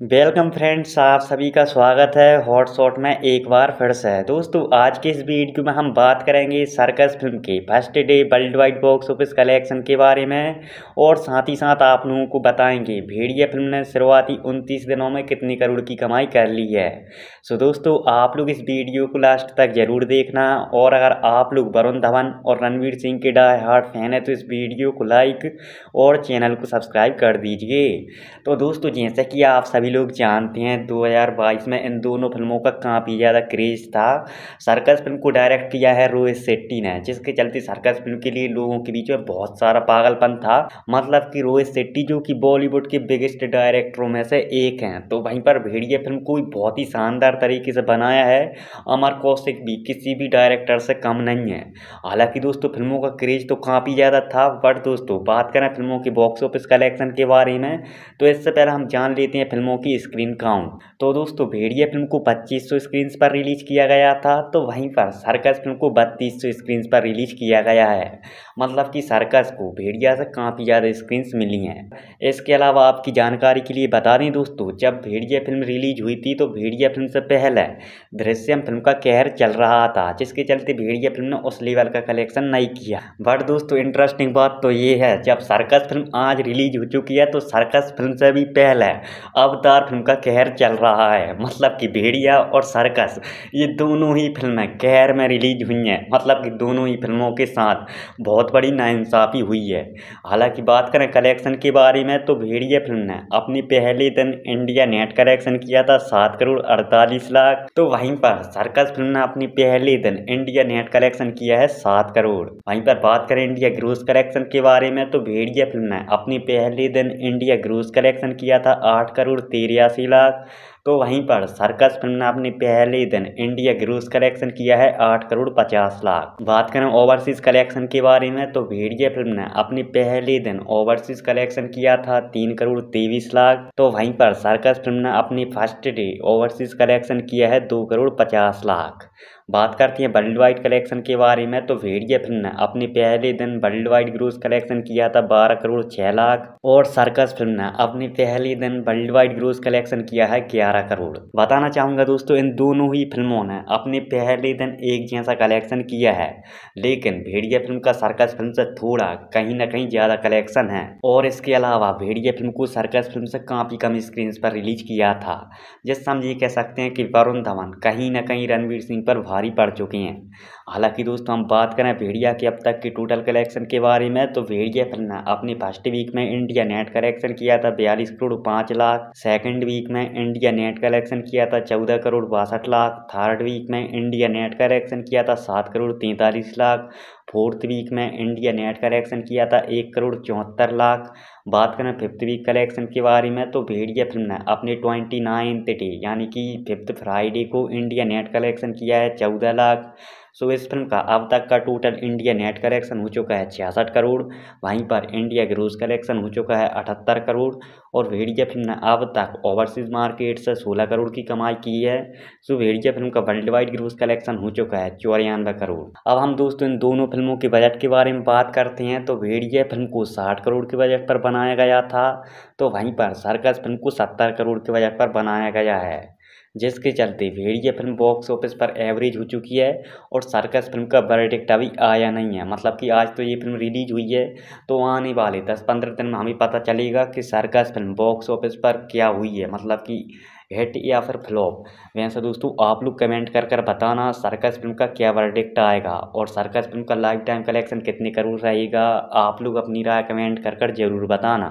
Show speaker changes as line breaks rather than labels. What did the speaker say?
Welcome friends, आप सभी का स्वागत है हॉट शॉट में एक बार फिर से। दोस्तों, आज के इस वीडियो में हम बात करेंगे सर्कस फ़िल्म के first day world wide box office collection के बारे में और साथ ही साथ आप लोगों को बताएँगे भेड़िया फ़िल्म ने शुरुआती उनतीस दिनों में कितनी करोड़ की कमाई कर ली है। सो दोस्तों, आप लोग इस वीडियो को लास्ट तक ज़रूर देखना और अगर आप लोग वरुण धवन और रणवीर सिंह के डाई हार्ट फ़ैन है तो इस वीडियो को लाइक और चैनल को सब्सक्राइब कर दीजिए। तो दोस्तों, जैसे कि आप सभी लोग जानते हैं 2022 में इन दोनों फ़िल्मों का काफ़ी ज़्यादा क्रेज था। सर्कस फ़िल्म को डायरेक्ट किया है रोहित शेट्टी ने, जिसके चलते सर्कस फ़िल्म के लिए लोगों के बीच में बहुत सारा पागलपन था। मतलब कि रोहित शेट्टी, जो कि बॉलीवुड के बिगेस्ट डायरेक्टरों में से एक हैं तो वहीं पर भेड़िया फ़िल्म को बहुत ही शानदार तरीके से बनाया है। अमर कौशिक भी किसी भी डायरेक्टर से कम नहीं है। हालाँकि दोस्तों, फ़िल्मों का क्रेज तो काफ़ी ज़्यादा था बट दोस्तों, बात करें फ़िल्मों के बॉक्स ऑफ़िस कलेक्शन के बारे में तो इससे पहले हम जान लेते हैं फ़िल्मों की स्क्रीन काउंट। तो दोस्तों, भेड़िया फ़िल्म को 2500 स्क्रीन पर रिलीज़ किया गया था तो वहीं पर सर्कस फ़िल्म को 3200 स्क्रीन पर रिलीज़ किया गया है। मतलब कि सर्कस को भेड़िया से काफ़ी ज़्यादा स्क्रीन मिली हैं। इसके अलावा आपकी जानकारी के लिए बता दें दोस्तों, जब भेड़िया फ़िल्म रिलीज़ हुई थी तो भेड़िया फ़िल्म से पहले दृश्यम फ़िल्म का कहर चल रहा था, जिसके चलते भेड़िया फ़िल्म ने उस लेवल का कलेक्शन नहीं किया। बट दोस्तों इंटरेस्टिंग बात तो ये है, जब सर्कस फ़िल्म आज रिलीज़ हो चुकी है तो सर्कस फ़िल्म से भी पहले अवतार फ़िल्म का कहर चल रहा है। मतलब कि भेड़िया और सर्कस, ये दोनों ही फ़िल्में कहर में रिलीज़ हुई हैं। मतलब कि दोनों ही फ़िल्मों के साथ बहुत बड़ी नाइंसाफ़ी हुई है। हालाँकि बात करें कलेक्शन के बारे में तो भेड़िया फ़िल्म ने अपने पहले दिन इंडिया नेट कलेक्शन किया था सात करोड़ अड़तालीस लाख। तो वहीं पर सर्कस फ़िल्म ने अपने पहले दिन इंडिया नेट कलेक्शन किया है सात करोड़। वहीं पर बात करें इंडिया ग्रोस कलेक्शन के बारे में तो भेड़िया फ़िल्म ने अपने पहले दिन इंडिया ग्रोस कलेक्शन किया था आठ करोड़ तिरासी लाख तो वहीं पर सर्कस फ़िल्म ने अपने पहले दिन इंडिया ग्रोस कलेक्शन किया है आठ करोड़ पचास लाख। बात करें ओवरसीज कलेक्शन के बारे में तो भेड़िया फ़िल्म ने अपने पहले दिन ओवरसीज कलेक्शन किया था तीन करोड़ तेईस लाख। तो वहीं पर सर्कस फ़िल्म ने अपनी फ़र्स्ट डे ओवरसीज कलेक्शन किया है दो करोड़ पचास लाख। बात करते हैं वर्ल्ड वाइड कलेक्शन के बारे में तो भेड़िया फ़िल्म ने अपने पहले दिन वर्ल्ड वाइड ग्रोस कलेक्शन किया था बारह करोड़ छः लाख। और सर्कस फ़िल्म ने अपने पहले दिन वर्ल्ड वाइड ग्रोस कलेक्शन किया है ग्यारह करोड़। बताना चाहूँगा दोस्तों, इन दोनों ही फ़िल्मों ने अपने पहले दिन एक जैसा कलेक्शन किया है। लेकिन भेड़िया फ़िल्म का सर्कस फ़िल्म से थोड़ा कहीं ना कहीं ज़्यादा कलेक्शन है। और इसके अलावा भेड़िया फ़िल्म को सर्कस फ़िल्म से काफ़ी कम स्क्रीन पर रिलीज़ किया था जिससे हम ये कह सकते हैं कि वरुण धवन कहीं ना कहीं रणवीर सिंह पर भारी पड़ चुके हैं। हालाँकि दोस्तों, हम बात करें भेड़िया के अब तक के टोटल कलेक्शन के बारे में तो भेड़िया फ़िल्म अपने फ़र्स्ट वीक में इंडिया नेट कलेक्शन किया था, बयालीस करोड़ पाँच लाख। सेकंड वीक में इंडिया नेट कलेक्शन किया था, चौदह करोड़ बासठ लाख। थर्ड वीक में इंडिया नेट कलेक्शन किया था, सात करोड़ तैंतालीस लाख। फोर्थ वीक में इंडिया नेट कलेक्शन किया था, एक करोड़ चौहत्तर लाख। बात करें फिफ्थ वीक कलेक्शन के बारे में तो भेड़िया फ़िल्म ने अपने ट्वेंटी नाइन्थ डे यानी कि फिफ्थ फ्राइडे को इंडिया नेट कलेक्शन किया है, चौदह लाख। सो इस फ़िल्म का अब तक का टोटल इंडिया नेट कलेक्शन हो चुका है छियासठ करोड़। वहीं पर इंडिया ग्रोस कलेक्शन हो चुका है अठहत्तर करोड़। और भेड़िया फ़िल्म ने अब तक ओवरसीज़ मार्केट से सोलह करोड़ की कमाई की है। सो भेड़िया फ़िल्म का वर्ल्ड वाइड ग्रोस कलेक्शन हो चुका है, चौरानवे करोड़। अब हम दोस्तों इन दोनों फ़िल्मों के बजट के बारे में बात करते हैं। तो भेड़िया फ़िल्म को साठ करोड़ के बजट पर बनाया गया था। तो वहीं पर सर्कस फ़िल्म को सत्तर करोड़ के बजट पर बनाया गया है। जिसके चलते भेड़िया फ़िल्म बॉक्स ऑफ़िस पर एवरेज हो चुकी है और सर्कस फ़िल्म का वर्डिक्ट अभी आया नहीं है। मतलब कि आज तो ये फ़िल्म रिलीज़ हुई है तो आने वाले दस पंद्रह दिन में हमें पता चलेगा कि सर्कस फ़िल्म बॉक्स ऑफ़िस पर क्या हुई है। मतलब कि हिट या फिर फ्लॉप वैसे दोस्तों, आप लोग कमेंट कर कर बताना सर्कस फ़िल्म का क्या वर्डिक्ट आएगा और सर्कस फ़िल्म का लाइफ टाइम कलेक्शन कितने करोड़ रहेगा? आप लोग अपनी राय कमेंट कर कर ज़रूर बताना।